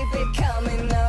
keep it coming up.